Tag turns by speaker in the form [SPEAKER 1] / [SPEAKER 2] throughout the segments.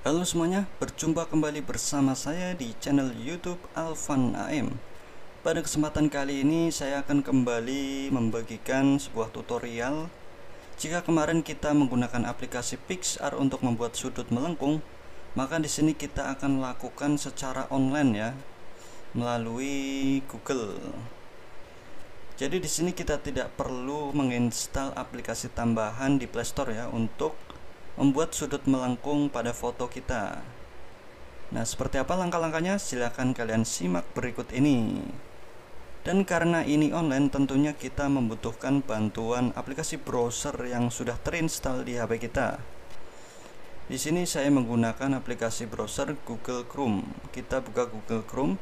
[SPEAKER 1] Halo semuanya, berjumpa kembali bersama saya di channel YouTube Alvan AM. Pada kesempatan kali ini saya akan kembali membagikan sebuah tutorial. Jika kemarin kita menggunakan aplikasi Pixar untuk membuat sudut melengkung, maka di sini kita akan lakukan secara online ya, melalui Google. Jadi di sini kita tidak perlu menginstal aplikasi tambahan di Play Store ya untuk membuat sudut melengkung pada foto kita. Nah, seperti apa langkah-langkahnya? Silahkan kalian simak berikut ini. Dan karena ini online, tentunya kita membutuhkan bantuan aplikasi browser yang sudah terinstall di HP kita. Di sini saya menggunakan aplikasi browser Google Chrome. Kita buka Google Chrome.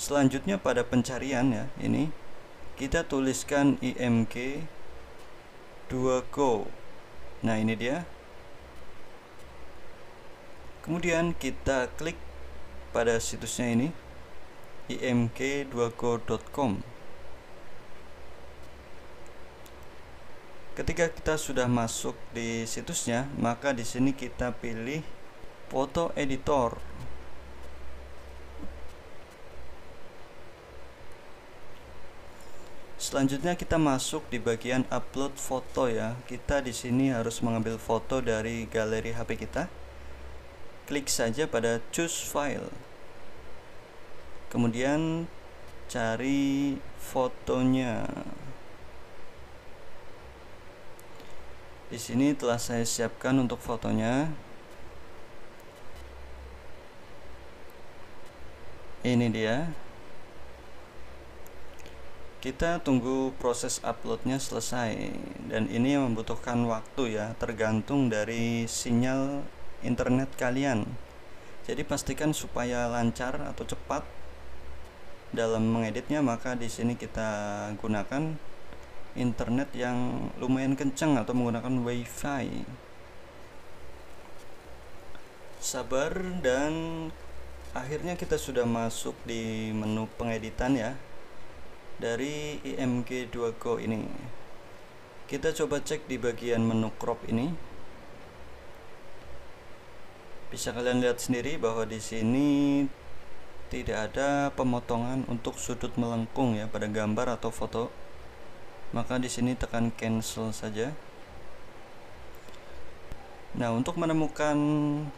[SPEAKER 1] Selanjutnya pada pencarian ya, ini kita tuliskan img 2 go. Nah ini dia. Kemudian kita klik pada situsnya ini img2go.com ketika kita sudah masuk di situsnya maka di sini kita pilih foto editor Selanjutnya kita masuk di bagian upload foto ya. Kita di sini harus mengambil foto dari galeri HP kita. Klik saja pada choose file. Kemudian cari fotonya. Di sini telah saya siapkan untuk fotonya. Ini dia kita tunggu proses uploadnya selesai dan ini membutuhkan waktu ya tergantung dari sinyal internet kalian. Jadi pastikan supaya lancar atau cepat dalam mengeditnya maka di sini kita gunakan internet yang lumayan kencang atau menggunakan wifi. Sabar dan akhirnya kita sudah masuk di menu pengeditan ya dari IMG2Go ini. Kita coba cek di bagian menu crop ini. Bisa kalian lihat sendiri bahwa di sini tidak ada pemotongan untuk sudut melengkung ya pada gambar atau foto. Maka di sini tekan cancel saja. Nah untuk menemukan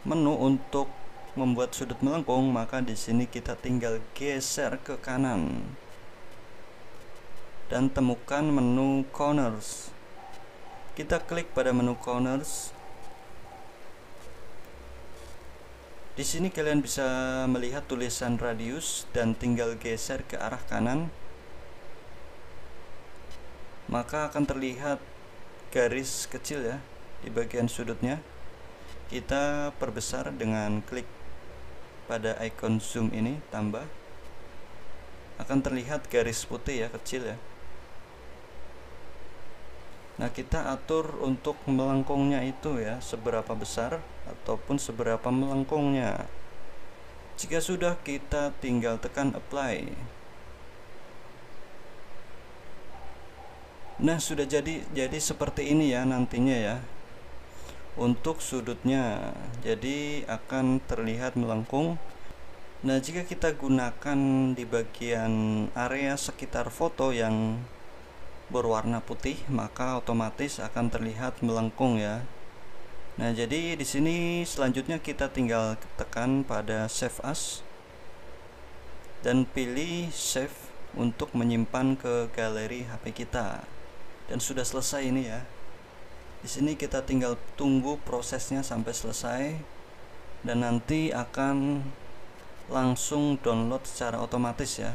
[SPEAKER 1] menu untuk membuat sudut melengkung maka di sini kita tinggal geser ke kanan dan temukan menu corners. Kita klik pada menu corners. Di sini kalian bisa melihat tulisan radius dan tinggal geser ke arah kanan. Maka akan terlihat garis kecil ya di bagian sudutnya. Kita perbesar dengan klik pada icon zoom ini tambah akan terlihat garis putih ya kecil ya Nah, kita atur untuk melengkungnya itu ya, seberapa besar ataupun seberapa melengkungnya. Jika sudah, kita tinggal tekan apply. Nah, sudah jadi jadi seperti ini ya nantinya ya. Untuk sudutnya, jadi akan terlihat melengkung. Nah, jika kita gunakan di bagian area sekitar foto yang berwarna putih maka otomatis akan terlihat melengkung ya. Nah jadi di sini selanjutnya kita tinggal tekan pada save as dan pilih save untuk menyimpan ke galeri HP kita. Dan sudah selesai ini ya. Di sini kita tinggal tunggu prosesnya sampai selesai dan nanti akan langsung download secara otomatis ya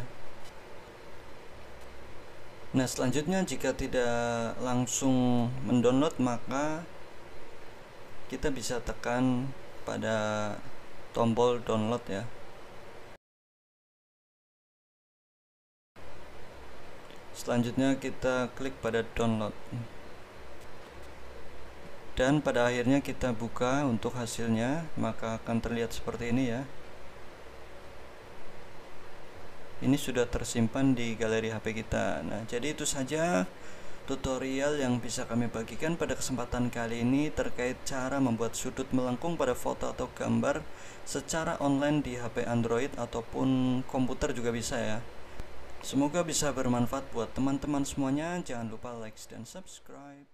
[SPEAKER 1] Nah selanjutnya jika tidak langsung mendownload maka kita bisa tekan pada tombol download ya. Selanjutnya kita klik pada download. Dan pada akhirnya kita buka untuk hasilnya maka akan terlihat seperti ini ya ini sudah tersimpan di galeri HP kita nah jadi itu saja Tutorial yang bisa kami bagikan pada kesempatan kali ini terkait cara membuat sudut melengkung pada foto atau gambar secara online di HP Android ataupun komputer juga bisa ya. Semoga bisa bermanfaat buat teman-teman semuanya. Jangan lupa like dan subscribe.